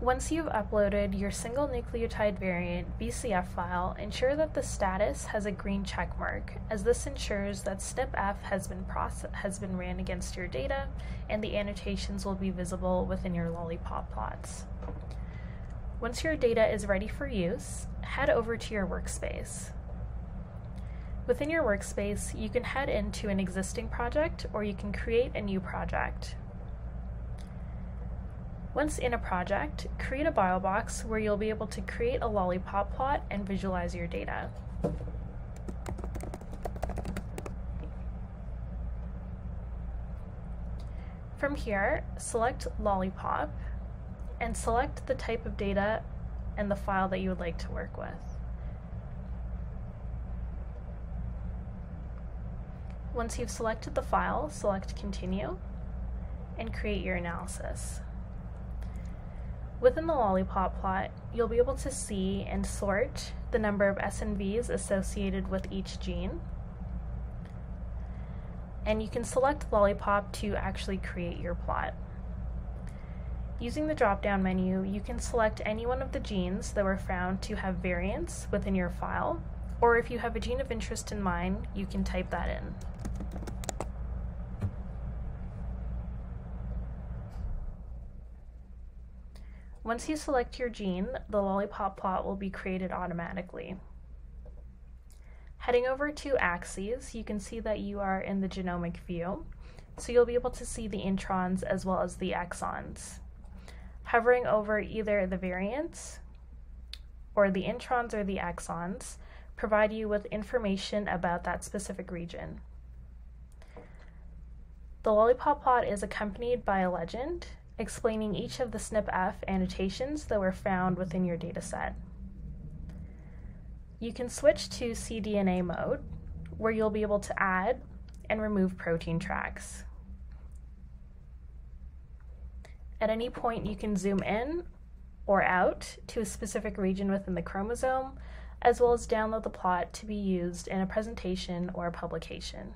Once you've uploaded your single nucleotide variant BCF file, ensure that the status has a green check mark, as this ensures that SnpEff has been has been ran against your data and the annotations will be visible within your lollipop plots. Once your data is ready for use, head over to your workspace. Within your workspace, you can head into an existing project or you can create a new project. Once in a project, create a BioBox where you'll be able to create a lollipop plot and visualize your data. From here, select Lollipop and select the type of data and the file that you would like to work with. Once you've selected the file, select Continue and create your analysis. Within the lollipop plot, you'll be able to see and sort the number of SNVs associated with each gene. And you can select lollipop to actually create your plot. Using the drop-down menu, you can select any one of the genes that were found to have variants within your file, or if you have a gene of interest in mind, you can type that in. Once you select your gene, the lollipop plot will be created automatically. Heading over to axes, you can see that you are in the genomic view, so you'll be able to see the introns as well as the exons. Hovering over either the variants or the introns or the exons provide you with information about that specific region. The lollipop plot is accompanied by a legend explaining each of the SnpEff annotations that were found within your dataset. You can switch to cDNA mode, where you'll be able to add and remove protein tracks. At any point, you can zoom in or out to a specific region within the chromosome, as well as download the plot to be used in a presentation or a publication.